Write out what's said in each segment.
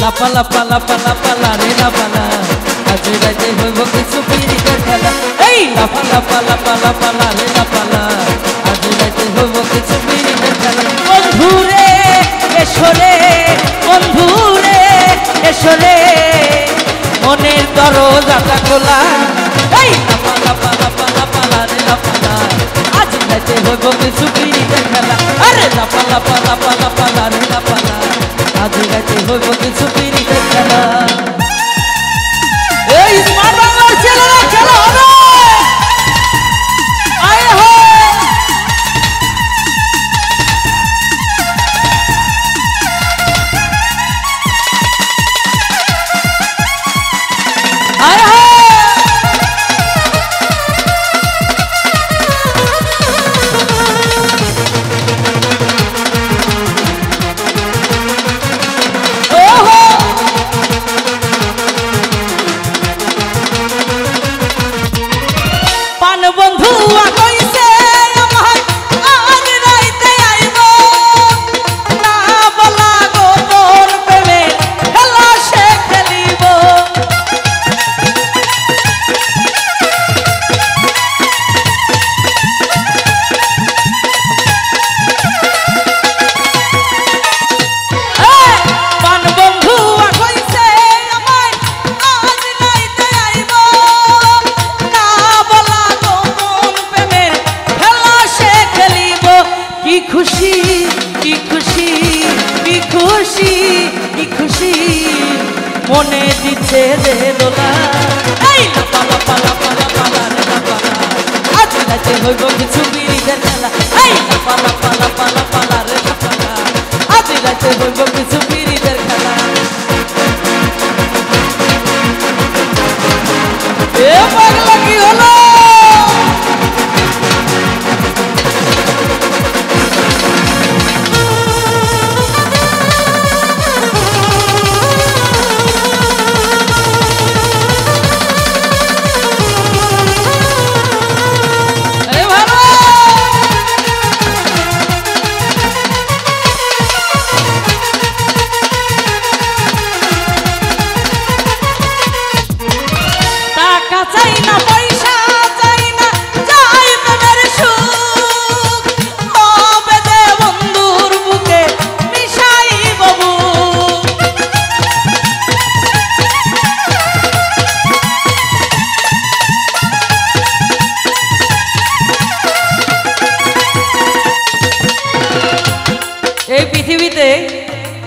লাপা লাপা লাপা লাপা লারে লাপালা আজ রাতে হইব লাপা লাপা লাপা লাপা লারে লাপালা আজ রাতে হইব কিছু এসরে বন্ধুরে মনের মনের দরজাটা খোলা। এই লাপা লাপা লাপা লাপা লারে লাপালা আজ রাতে হইব কিছু পিড়িতে খেলা? আরে লাপা লাপা লাপা লাপা লারে লাপালা আজ রাতে হইব কিছু পিড়িতে খেলা? এই খুশি কি খুশি মনে দিচ্ছে রে দোলা এই পালা লাপা লাপা পালা রে লাপা আজ রাতে হইব কিছু বিড়িদের খেলা পালা লাপা লাপা লাপা রে পালা আজ রাতে হইব কিছু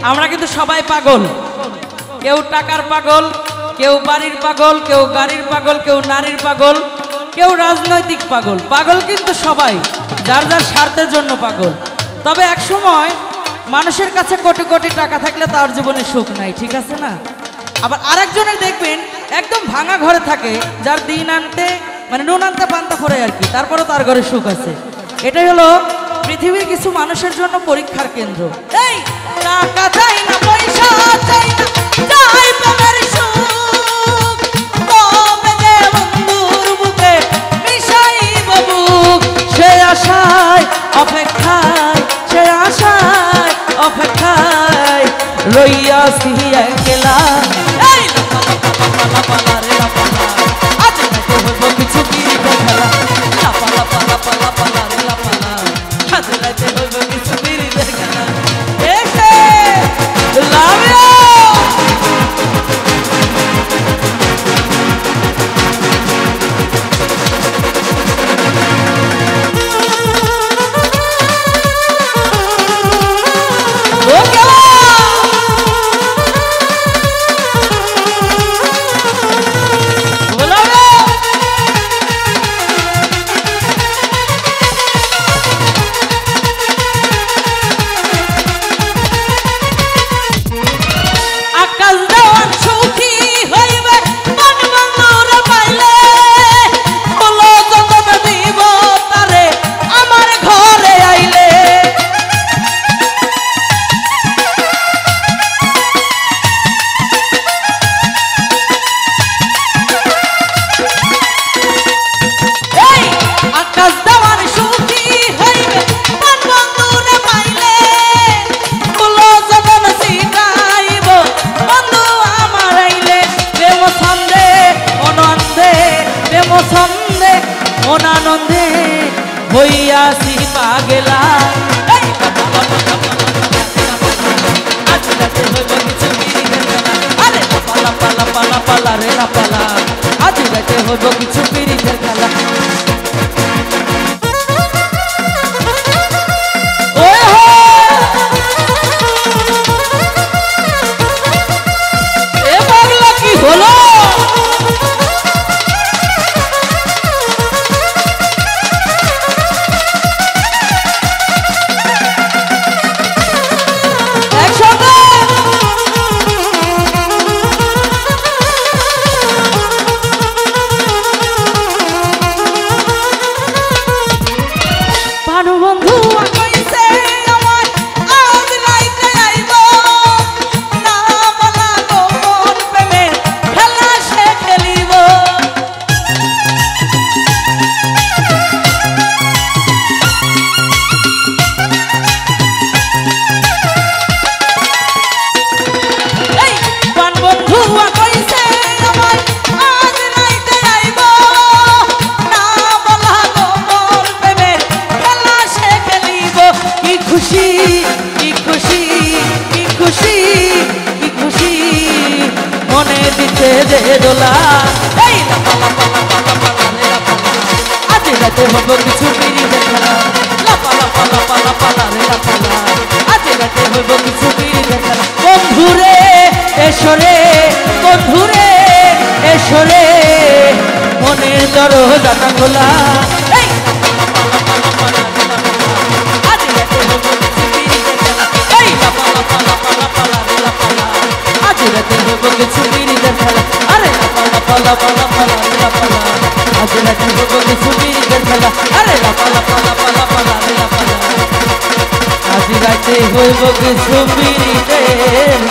আমরা কিন্তু সবাই পাগল। কেউ টাকার পাগল, কেউ বাড়ির পাগল, কেউ গাড়ির পাগল, কেউ নারীর পাগল, কেউ রাজনৈতিক পাগল। পাগল কিন্তু সবাই, যার যার স্বার্থের জন্য পাগল। তবে এক সময় মানুষের কাছে কোটি কোটি টাকা থাকলে তার জীবনে সুখ নাই, ঠিক আছে না? আবার আরেকজনের দেখবেন, একদম ভাঙা ঘরে থাকে, যার দিন আনতে মানে নুন আনতে পান্তা করে আর কি তারপরে তার ঘরে সুখ আছে। এটাই হলো পৃথিবীর কিছু মানুষের জন্য পরীক্ষার কেন্দ্র। এই, টাকা অপেক্ষায় সিহিয়া লাপা লাপা লাপা রে লাপা But welcome to video. দেহে দোলা এই লাপা লাপা লাপা লাপা লালে লাপা আজ রাতে হব কিছু বিড়ি দেখা লাপা লাপা লাপা লাপা লালে লাপা আজ রাতে হব কিছু বিড়ি দেখা বন্ধুরে এসরে বন্ধুরে এসরে মনের দরজাটা খোলা te vuelvo que subir y ver